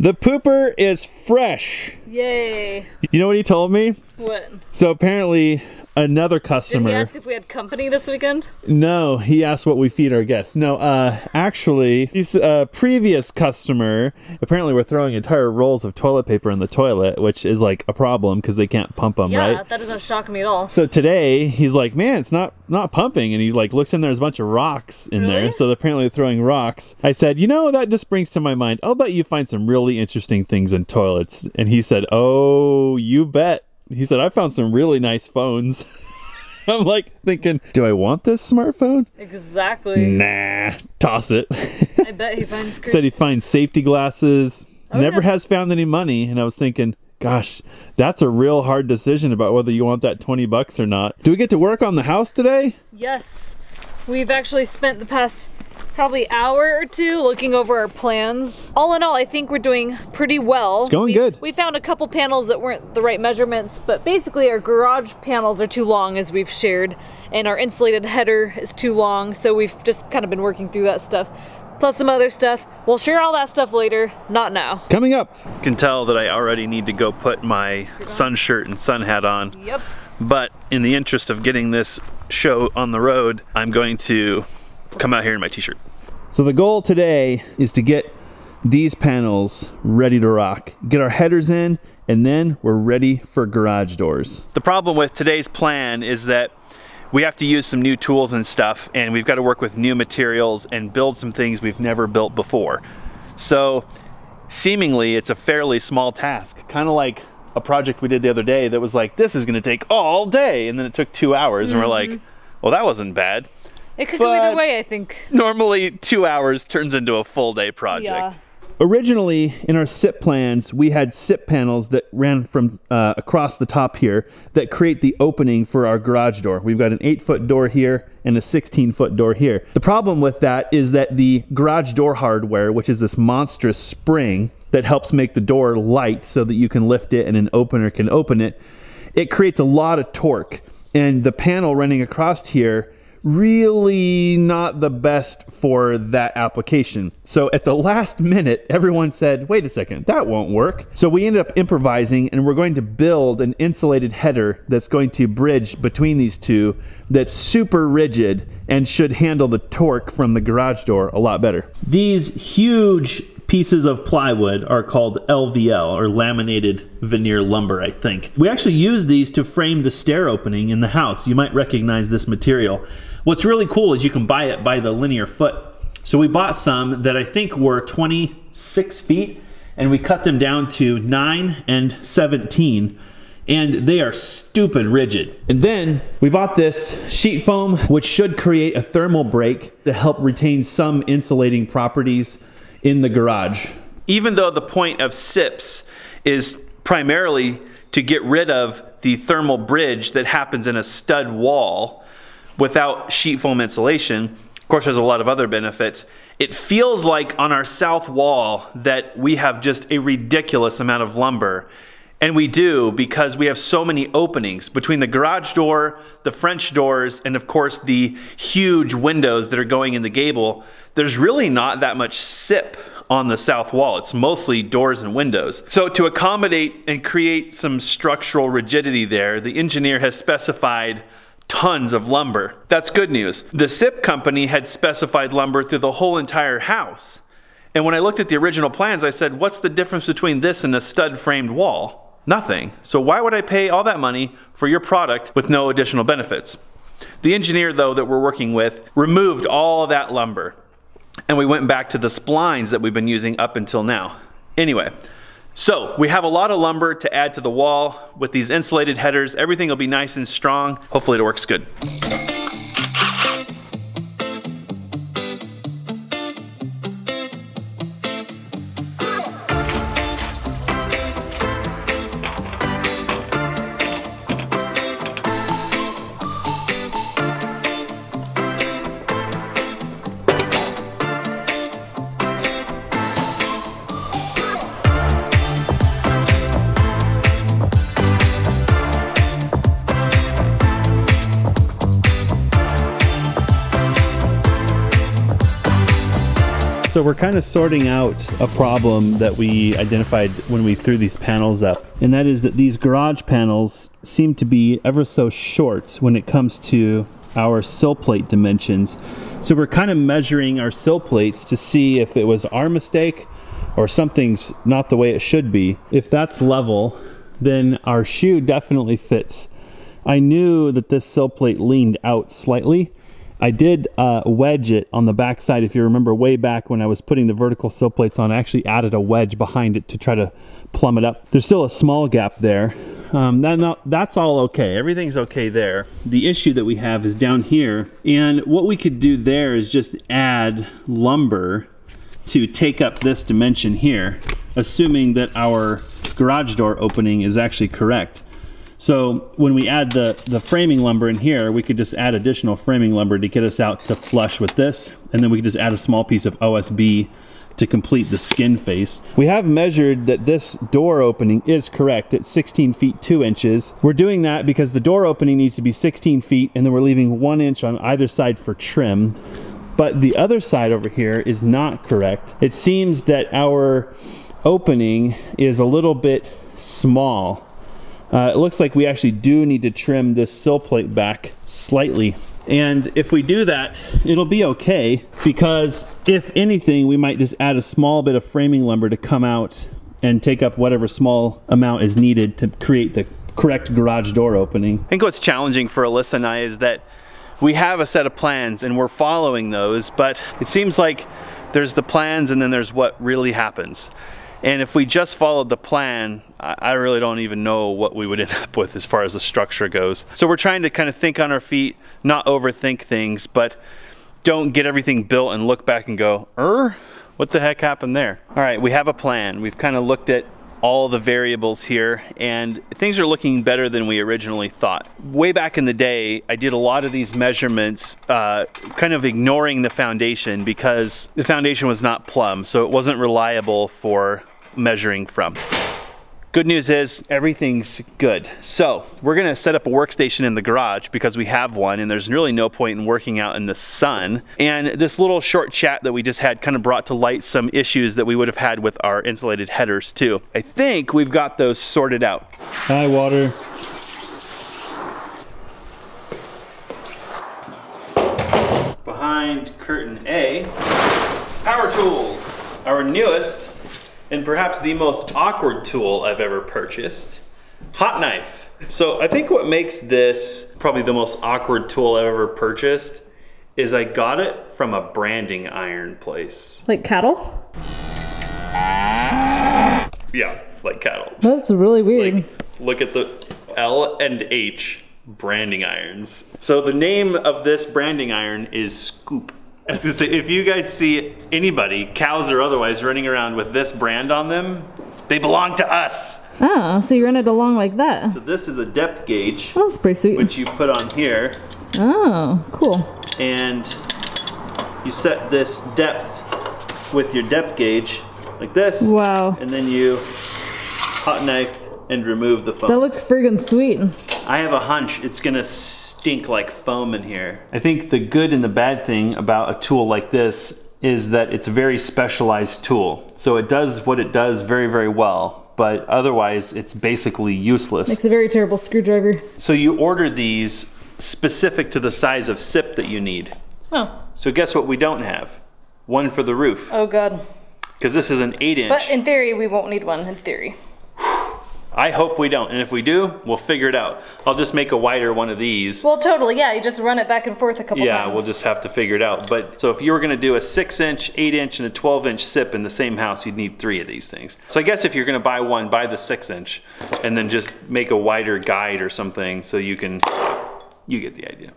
The pooper is fresh. Yay. You know what he told me? What? So apparently another customer. Did he ask if we had company this weekend? No, he asked what we feed our guests. No, uh, actually, he's a previous customer. Apparently, we're throwing entire rolls of toilet paper in the toilet, which is like a problem because they can't pump them, Yeah, right? that doesn't shock me at all. So today he's like, man, it's not not pumping, and he like looks in there. There's a bunch of rocks in there. Really? So apparently throwing rocks. I said, you know, that just brings to my mind. I'll bet you find some really interesting things in toilets. And he said, oh, you bet. He said, I found some really nice phones. I'm like thinking, do I want this smartphone? Exactly. Nah, toss it. I bet he finds. Said he finds safety glasses. Oh, Never yeah. has found any money. And I was thinking, gosh, that's a real hard decision about whether you want that 20 bucks or not. Do we get to work on the house today? Yes. We've actually spent the past probably hour or two looking over our plans. All in all, I think we're doing pretty well. It's going good. We found a couple panels that weren't the right measurements, but basically our garage panels are too long as we've shared, and our insulated header is too long, so we've just kind of been working through that stuff. Plus some other stuff. We'll share all that stuff later, not now. Coming up. You can tell that I already need to go put my sun shirt and sun hat on. Yep. But in the interest of getting this show on the road, I'm going to come out here in my t-shirt. So the goal today is to get these panels ready to rock. Get our headers in and then we're ready for garage doors. The problem with today's plan is that we have to use some new tools and stuff and we've got to work with new materials and build some things we've never built before. So seemingly it's a fairly small task, kind of like a project we did the other day that was like, this is gonna take all day, and then it took two hours, and we're like, mm-hmm. well, that wasn't bad. It could go either way, I think. Normally, two hours turns into a full day project. Yeah. Originally, in our SIP plans, we had SIP panels that ran from uh, across the top here that create the opening for our garage door. We've got an 8 foot door here and a 16 foot door here. The problem with that is that the garage door hardware, which is this monstrous spring that helps make the door light so that you can lift it and an opener can open it, it creates a lot of torque. And the panel running across here really not the best for that application. So at the last minute, everyone said, wait a second, that won't work. So we ended up improvising and we're going to build an insulated header that's going to bridge between these two that's super rigid and should handle the torque from the garage door a lot better. These huge pieces of plywood are called LVL or laminated veneer lumber, I think. We actually use these to frame the stair opening in the house. You might recognize this material. What's really cool is you can buy it by the linear foot. So we bought some that I think were 26 feet and we cut them down to 9 and 17 and they are stupid rigid. And then we bought this sheet foam, which should create a thermal break to help retain some insulating properties in the garage. Even though the point of SIPs is primarily to get rid of the thermal bridge that happens in a stud wall without sheet foam insulation, of course, there's a lot of other benefits. It feels like on our south wall that we have just a ridiculous amount of lumber. And we do because we have so many openings between the garage door, the French doors, and of course the huge windows that are going in the gable. There's really not that much SIP on the south wall. It's mostly doors and windows. So to accommodate and create some structural rigidity there, the engineer has specified tons of lumber. That's good news. The SIP company had specified lumber through the whole entire house. And when I looked at the original plans, I said, what's the difference between this and a stud framed wall? Nothing. So why would I pay all that money for your product with no additional benefits? The engineer, though, that we're working with removed all that lumber. And we went back to the splines that we've been using up until now. Anyway, so we have a lot of lumber to add to the wall with these insulated headers. Everything will be nice and strong. Hopefully it works good. So we're kind of sorting out a problem that we identified when we threw these panels up. And that is that these garage panels seem to be ever so short when it comes to our sill plate dimensions. So we're kind of measuring our sill plates to see if it was our mistake or something's not the way it should be. If that's level, then our shoe definitely fits. I knew that this sill plate leaned out slightly. I did uh, wedge it on the back side. If you remember way back when I was putting the vertical sill plates on, I actually added a wedge behind it to try to plumb it up. There's still a small gap there. Um, that, that's all okay. Everything's okay there. The issue that we have is down here. And what we could do there is just add lumber to take up this dimension here, assuming that our garage door opening is actually correct. So when we add the, the framing lumber in here, we could just add additional framing lumber to get us out to flush with this. And then we could just add a small piece of OSB to complete the skin face. We have measured that this door opening is correct at 16 feet 2 inches. We're doing that because the door opening needs to be 16 feet and then we're leaving one inch on either side for trim. But the other side over here is not correct. It seems that our opening is a little bit small. Uh, it looks like we actually do need to trim this sill plate back slightly. And if we do that, it'll be okay because if anything, we might just add a small bit of framing lumber to come out and take up whatever small amount is needed to create the correct garage door opening. I think what's challenging for Alyssa and I is that we have a set of plans and we're following those, but it seems like there's the plans and then there's what really happens. And if we just followed the plan, I really don't even know what we would end up with as far as the structure goes. So we're trying to kind of think on our feet, not overthink things, but don't get everything built and look back and go, er, what the heck happened there? All right, we have a plan. We've kind of looked at all the variables here and things are looking better than we originally thought. Way back in the day, I did a lot of these measurements uh, kind of ignoring the foundation because the foundation was not plumb, so it wasn't reliable for measuring from. Good news is everything's good. So we're gonna set up a workstation in the garage because we have one and there's really no point in working out in the sun. And this little short chat that we just had kind of brought to light some issues that we would have had with our insulated headers too. I think we've got those sorted out. Hi water. Behind curtain A, power tools, our newest and perhaps the most awkward tool I've ever purchased, hot knife. So I think what makes this probably the most awkward tool I've ever purchased is I got it from a branding iron place. Like cattle? Yeah, like cattle. That's really weird. Like, look at the L and H branding irons. So the name of this branding iron is Scoop. I was gonna say, if you guys see anybody, cows or otherwise, running around with this brand on them, they belong to us. Oh, so you run it along like that. So this is a depth gauge. Oh, that's pretty sweet. Which you put on here. Oh, cool. And you set this depth with your depth gauge like this. Wow. And then you hot knife and remove the foam. That looks friggin' sweet. I have a hunch it's gonna stink like foam in here. I think the good and the bad thing about a tool like this is that it's a very specialized tool. So it does what it does very, very well, but otherwise it's basically useless. Makes a very terrible screwdriver. So you order these specific to the size of SIP that you need. Oh. So guess what we don't have? One for the roof. Oh God. Because this is an eight inch. But in theory, we won't need one, in theory. I hope we don't, and if we do, we'll figure it out. I'll just make a wider one of these. Well, totally, yeah, you just run it back and forth a couple yeah, times. Yeah, we'll just have to figure it out. But so if you were gonna do a six inch, eight inch, and a 12 inch SIP in the same house, you'd need three of these things. So I guess if you're gonna buy one, buy the six inch, and then just make a wider guide or something so you can, you get the idea.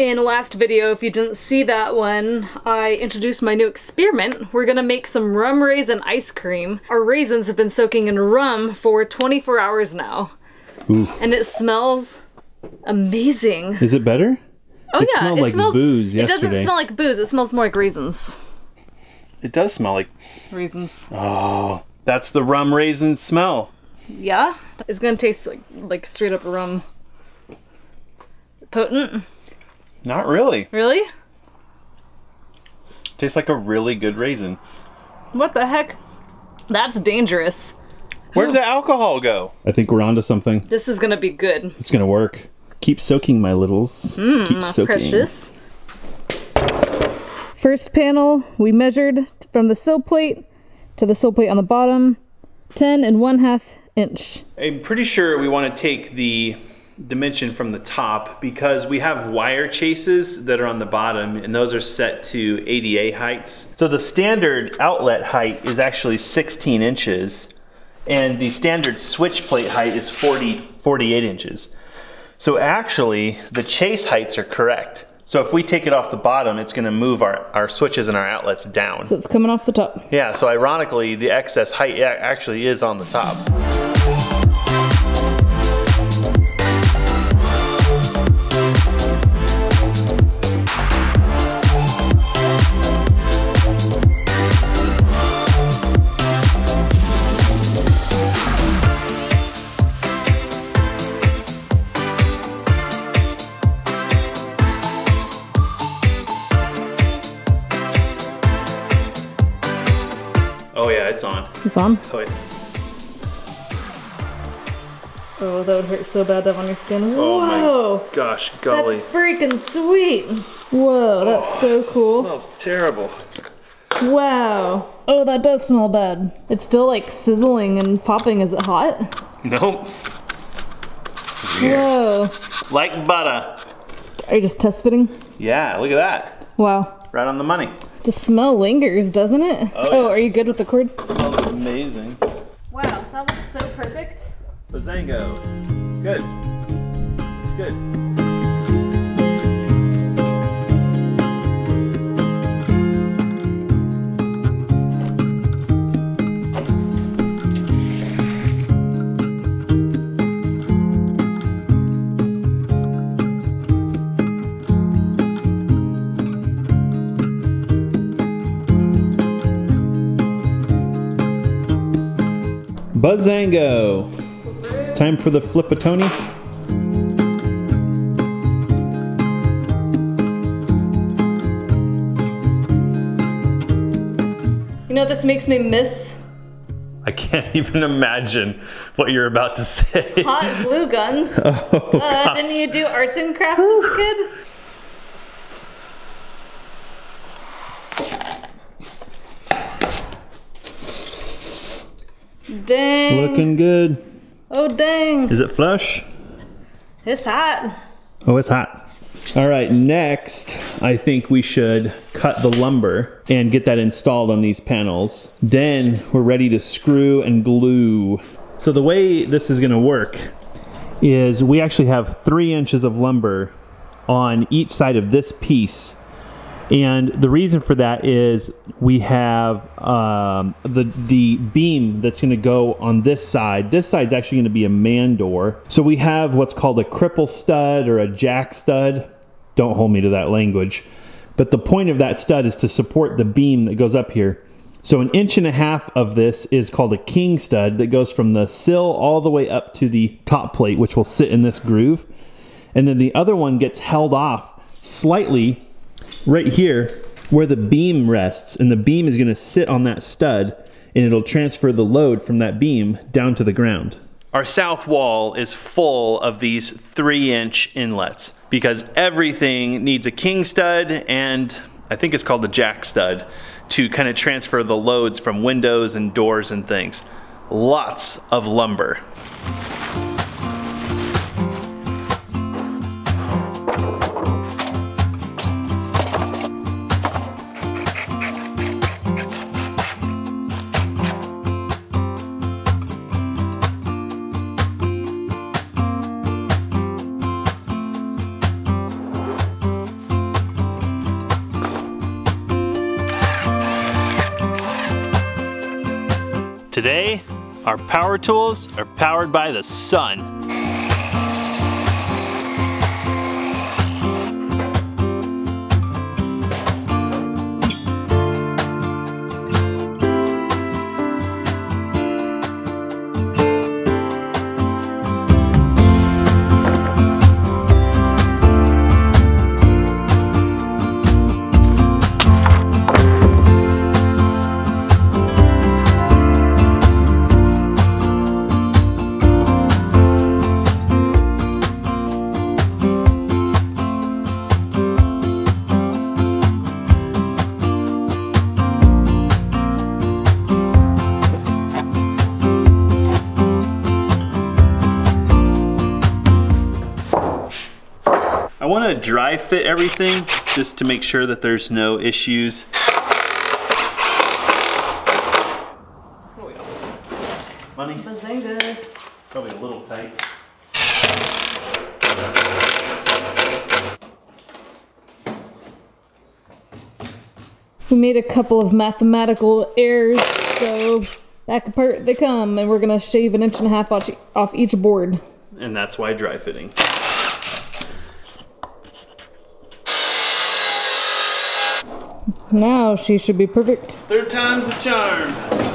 In last video, if you didn't see that one, I introduced my new experiment. We're gonna make some rum raisin ice cream. Our raisins have been soaking in rum for 24 hours now. Ooh. And it smells amazing. Is it better? Oh it yeah, smelled it like smells, booze yesterday. It doesn't smell like booze, it smells more like raisins. It does smell like raisins. Oh, that's the rum raisin smell. Yeah, it's gonna taste like like straight up rum. Potent, Not really. really? Tastes like a really good raisin. What the heck? That's dangerous. Where did the alcohol go? I think we're onto something. This is gonna be good. It's gonna work. Keep soaking, my littles. Mmm, Keep soaking. precious. First panel, we measured from the sill plate to the sill plate on the bottom, 10 and one half inch. I'm pretty sure we want to take the dimension from the top because we have wire chases that are on the bottom and those are set to ADA heights. So the standard outlet height is actually 16 inches and the standard switch plate height is 40, 48 inches. So actually the chase heights are correct. So if we take it off the bottom, it's gonna move our, our switches and our outlets down. So it's coming off the top. Yeah, so ironically, the excess height actually is on the top. It's on. It's on. Oh, wait. Oh, that would hurt so bad to have on your skin. Oh my Whoa! gosh, That's golly. freaking sweet. Whoa, that's oh, so cool. Smells terrible. Wow. Oh, that does smell bad. It's still like sizzling and popping. Is it hot? Nope. Whoa. Like butter. Are you just test fitting? Yeah, look at that. Wow. Right on the money. The smell lingers, doesn't it? Oh, oh are you good with the cord? Smells amazing. Wow, that looks so perfect. Bazango. Good. It's good. Buzango. Time for the flipatoni. You know, this makes me miss I can't even imagine what you're about to say. hot glue guns. Oh, Uh, didn't you do arts and crafts as a kid? Dang. Looking good. Oh, dang. Is it flush? It's hot. Oh, it's hot. All right, next, I think we should cut the lumber and get that installed on these panels. Then we're ready to screw and glue. So the way this is gonna work is we actually have three inches of lumber on each side of this piece. And the reason for that is we have um, the the beam that's going to go on this side. This side's actually going to be a man door. So we have what's called a cripple stud or a jack stud. Don't hold me to that language. But the point of that stud is to support the beam that goes up here. So an inch and a half of this is called a king stud that goes from the sill all the way up to the top plate, which will sit in this groove. And then the other one gets held off slightly right here where the beam rests and the beam is going to sit on that stud and it'll transfer the load from that beam down to the ground. Our south wall is full of these three inch inlets because everything needs a king stud and I think it's called the jack stud to kind of transfer the loads from windows and doors and things. Lots of lumber. Our power tools are powered by the sun. To dry fit everything just to make sure that there's no issues. Money? Bazinga. Probably a little tight. We made a couple of mathematical errors, so back apart they come, and we're gonna shave an inch and a half off each board. And that's why dry fitting. Now she should be perfect. Third time's a charm.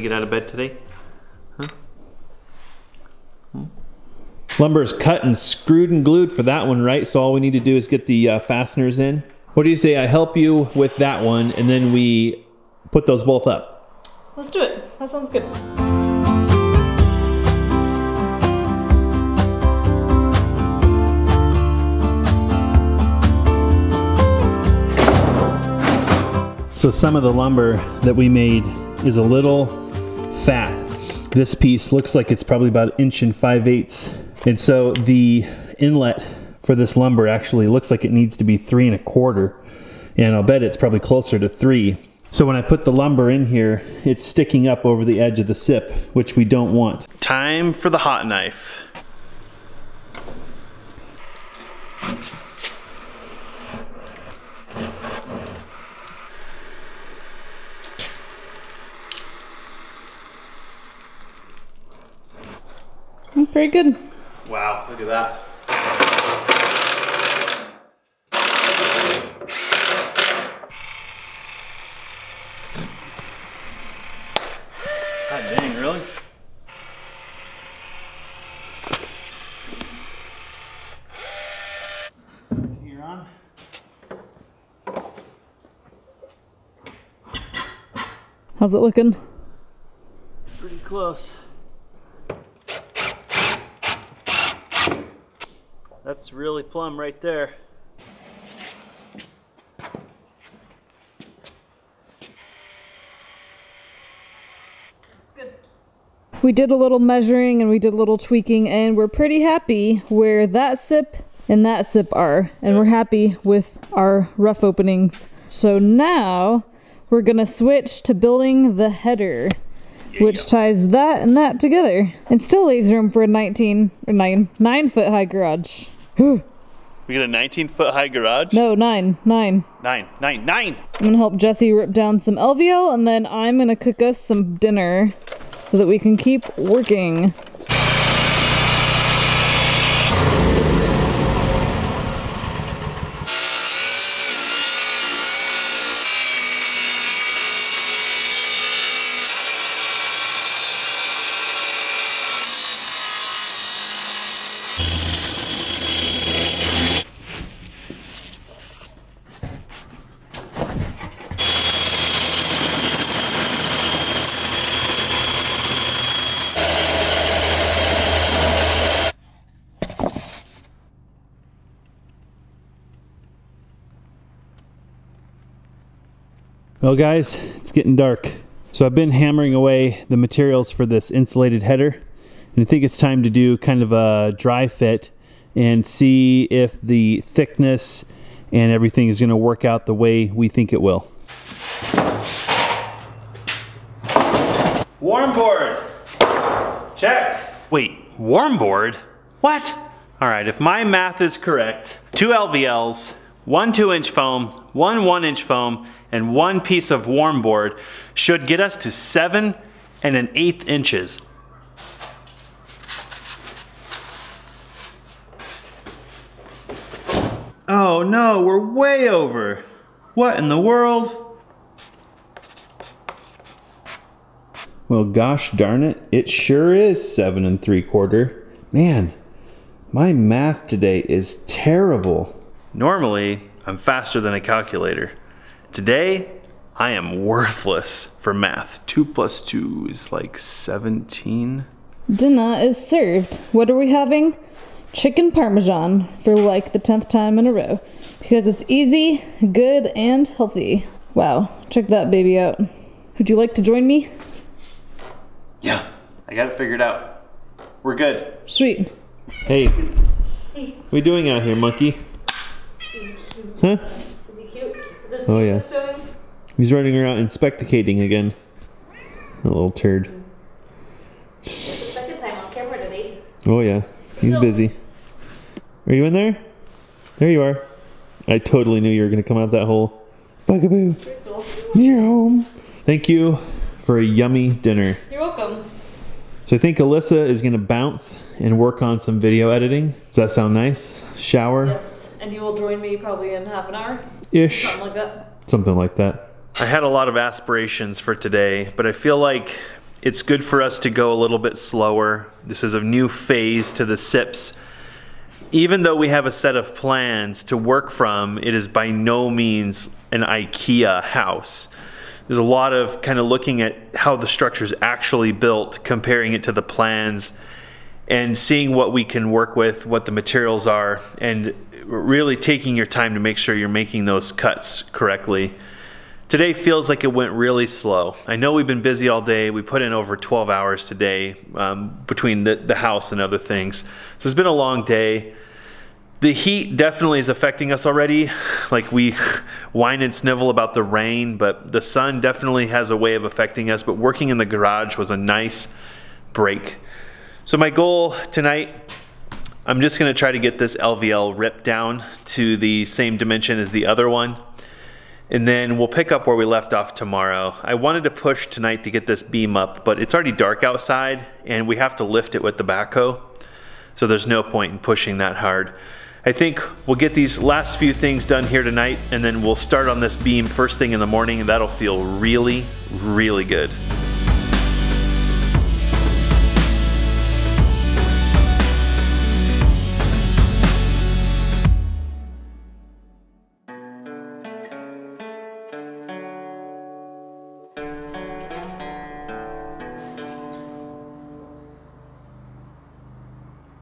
Did you finally get out of bed today? Huh? Hmm? Lumber's cut and screwed and glued for that one, right? So all we need to do is get the uh, fasteners in. What do you say? I help you with that one, and then we put those both up. Let's do it. That sounds good. So some of the lumber that we made is a little fat. This piece looks like it's probably about an inch and five eighths. And so the inlet for this lumber actually looks like it needs to be three and a quarter. And I'll bet it's probably closer to three. So when I put the lumber in here, it's sticking up over the edge of the sip, which we don't want. Time for the hot knife. Very good. Wow, look at that. God dang, really? You're on? How's it looking? Pretty close. That's really plumb right there. We did a little measuring and we did a little tweaking and we're pretty happy where that sip and that sip are. And we're happy with our rough openings. So now we're gonna switch to building the header, which ties that and that together and still leaves room for a 19 or 9 9 foot high garage. Hmm. We got a 19 foot high garage? No, 9, 9. Nine, nine, nine! I'm gonna help Jesse rip down some LVL and then I'm gonna cook us some dinner so that we can keep working. Well guys, it's getting dark. So I've been hammering away the materials for this insulated header and I think it's time to do kind of a dry fit and see if the thickness and everything is going to work out the way we think it will. Warm board. Check. Wait, warm board? What? All right, if my math is correct, two LVLs, one two inch foam, one one inch foam, and one piece of warm board should get us to seven and an eighth inches. Oh no, we're way over. What in the world? Well, gosh darn it, it sure is seven and three quarter. Man, my math today is terrible. Normally, I'm faster than a calculator. Today, I am worthless for math. Two plus two is like 17. Dinner is served. What are we having? Chicken parmesan for like the 10th time in a row. Because it's easy, good, and healthy. Wow, check that baby out. Would you like to join me? Yeah, I got it figured out. We're good. Sweet. Hey, what are we doing out here, monkey? Huh? Oh yeah. He's running around inspecticating again. A little turd. Mm. Second time on camera today. Oh yeah, he's busy. Are you in there? There you are. I totally knew you were gonna come out that hole. Bugaboo. You're home. Thank you for a yummy dinner. You're welcome. So I think Alyssa is gonna bounce and work on some video editing. Does that sound nice? Shower? Yes, and you will join me probably in half an hour, Ish. something like that. Something like that. I had a lot of aspirations for today, but I feel like it's good for us to go a little bit slower. This is a new phase to the SIPs. Even though we have a set of plans to work from, it is by no means an IKEA house. There's a lot of kind of looking at how the structure is actually built, comparing it to the plans, and seeing what we can work with, what the materials are, and really taking your time to make sure you're making those cuts correctly. Today feels like it went really slow. I know we've been busy all day. We put in over 12 hours today um, between the, the house and other things. So it's been a long day. The heat definitely is affecting us already. Like we whine and snivel about the rain, but the sun definitely has a way of affecting us. But working in the garage was a nice break. So my goal tonight I'm just gonna try to get this LVL ripped down to the same dimension as the other one. And then we'll pick up where we left off tomorrow. I wanted to push tonight to get this beam up, but it's already dark outside and we have to lift it with the backhoe. So there's no point in pushing that hard. I think we'll get these last few things done here tonight and then we'll start on this beam first thing in the morning and that'll feel really, really good.